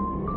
you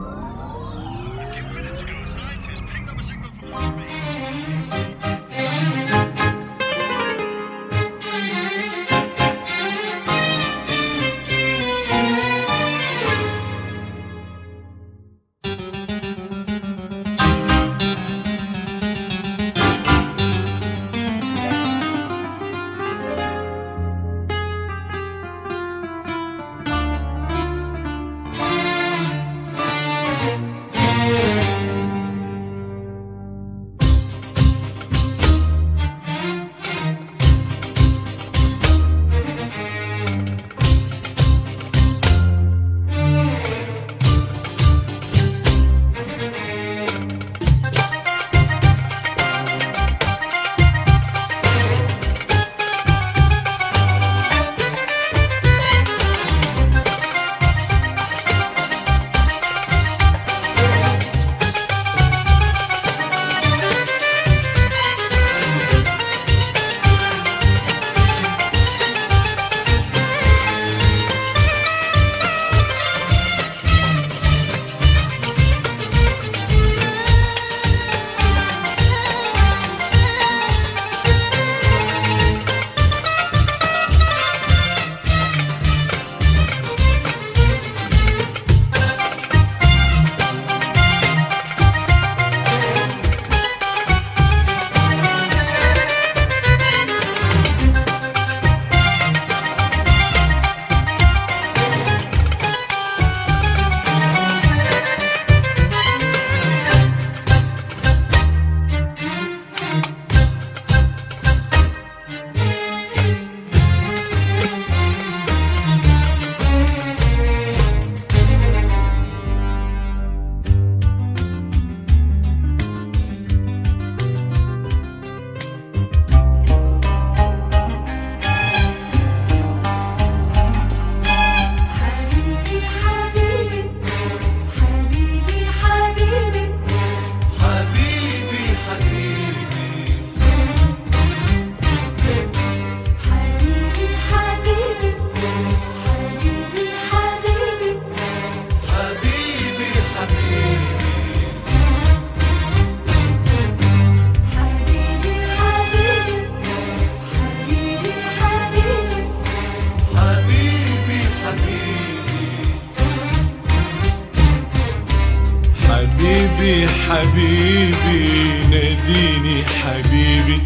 حبيبي حبيبي ناديني حبيبي.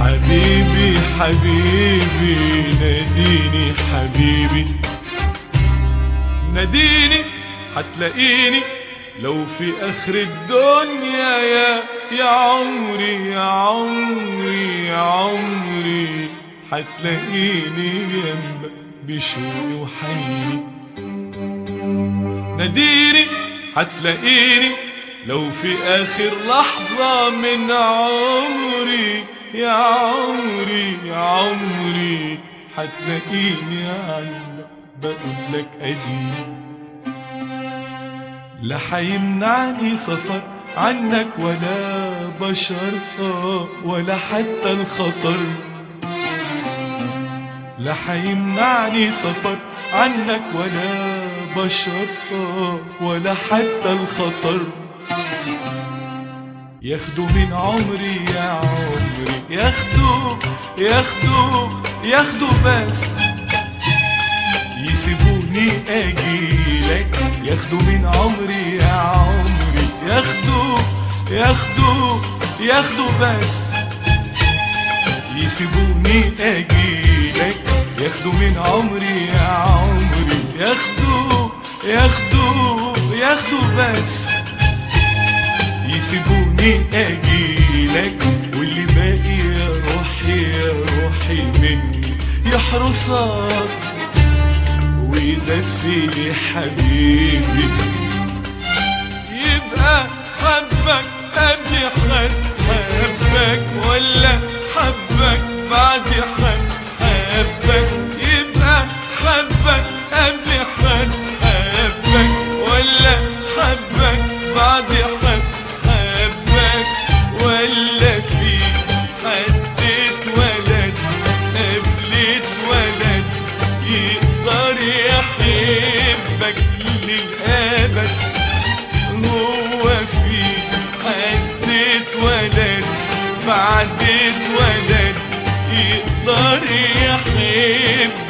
حبيبي حبيبي ناديني حبيبي. ناديني هتلاقيني. لو في آخر الدنيا يا يا عمري يا عمري يا عمري. هتلاقيني جنبك بشوقي وحنيني. ناديني هتلاقيني. لو في آخر لحظة من عمري يا عمري يا عمري هتلاقيني عندك بقول لك اديني لا هيمنعني سفر عنك ولا بشر ولا حتى الخطر. لا هيمنعني سفر عنك ولا بشر ولا حتى الخطر. ياخدوا من عمري يا عمري. ياخدوا ياخدوا ياخدوا بس. يسيبوني اجيلك ياخدوا من عمري يا عمري. ياخدوا ياخدوا ياخدوا بس. يسيبوني اجيلك ياخدوا من عمري يا عمري. ياخدوا ياخدوا ياخدوا بس. يسيبوني أجيلك واللي باقي يا روحي يا روحي مني يحرسك ويدفي حبيبي. يبقى حبك قبل حد حبك ولا حبك بعد حد حبك. يبقى حبك قبل حد حبك ولا حبك بعد حد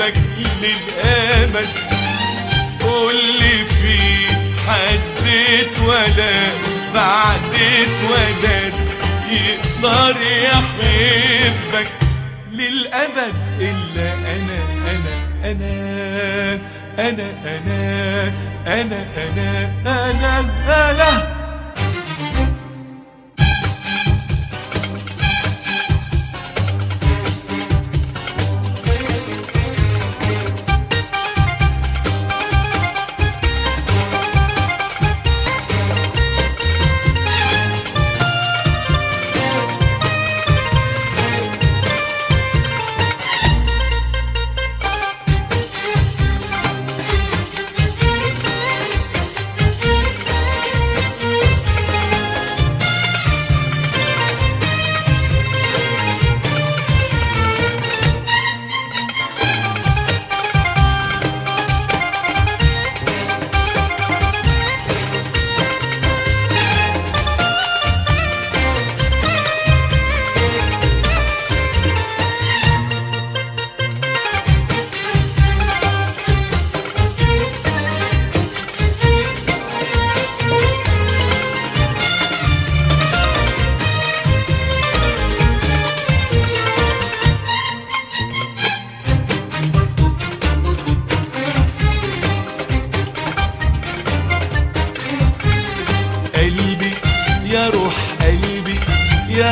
حبك للأبد قول لي في حد اتولد بعد اتولد يقدر يحبك. للأبد إلا أنا أنا أنا أنا أنا أنا أنا أنا أنا.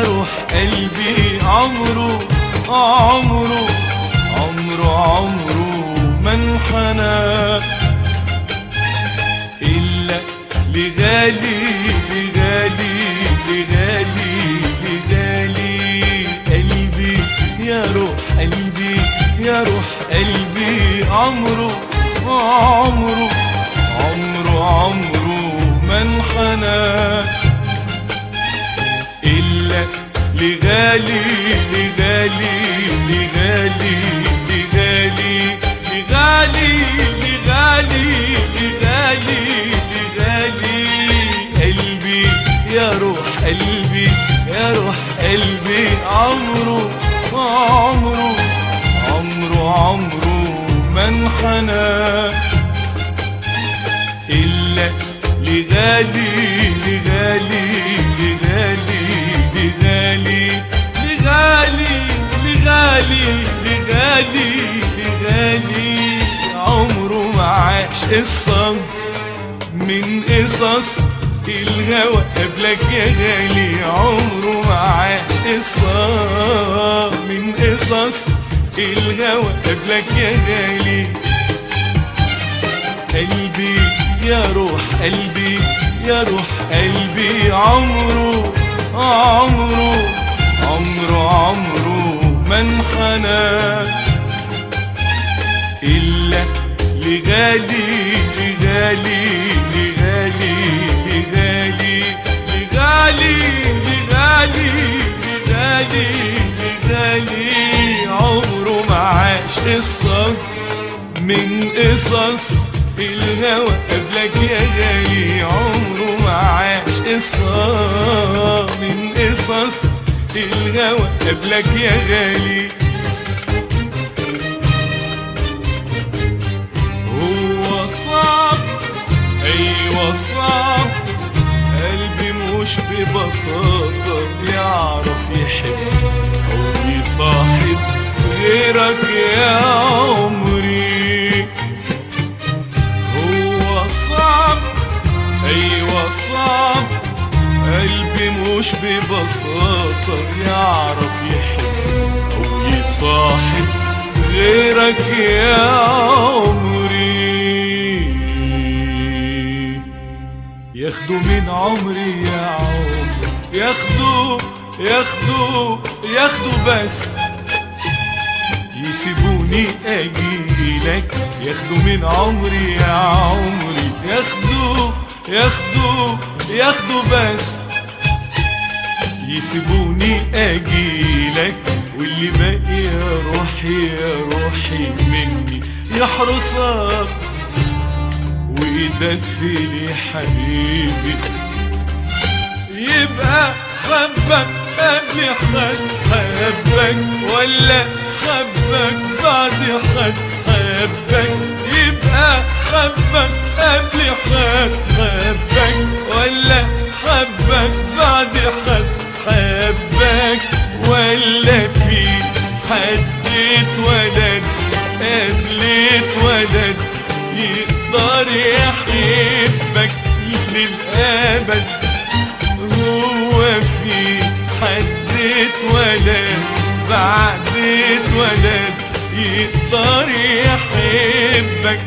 روح قلبي عمره عمره عمره عمره ما انحنى إلا لغالي لغالي لغالي لغالي قلبي. يا روح قلبي يا روح قلبي عمره عمره لغالي لغالي لغالي لغالي لغالي لغالي لغالي لغالي. قلبي يا روح قلبي يا روح قلبي عمره عمره عمره عمره ما انحنى. إلا لغالي لغالي لغالي. لغالي لغالي لغالي لغالي لغالي. عمره ما عاش قصة من قصص الهوى قبلك يا غالي. عمره ما عاش قصة من قصص الهوى قبلك يا غالي. قلبي يا روح قلبي يا روح قلبي. عمره عمره عمره عمره ما انحنى إلا لغالي لغالي لغالي لغالي لغالي لغالي لغالي لغالي. عمره ما عاش قصة من قصص الهوى قبلك يا غالي. عمره ما عاش قصة من قصص الهوى قبلك يا غالي. هو صعب أيوه صعب. قلبي مش ببساطة يعرف يحب. أو يصاحب غيرك يا عمري. هو صعب أيوه صعب. قلبي مش ببساطة يعرف يحب أو يصاحب غيرك يا عمري. ياخدوا من عمري يا عمري ياخدوا ياخدوا ياخدوا بس. يسيبوني اجيلك ياخدوا من عمري يا عمري. ياخدوا ياخدوا ياخدوا بس. يسيبوني اجيلك واللي باقي يا روحي يا روحي مني. يحرسك ويدفني حبيبي. يبقى خبك قبل حبك ولا خبك بعد حبك يبقى حبك قبل حب حبك يقدر يحبك للأبد هو في حد اتولد بعد اتولد يقدر يحبك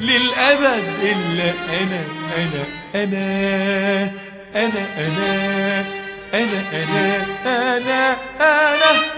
للأبد. إلا أنا أنا أنا أنا أنا أنا أنا أنا أنا.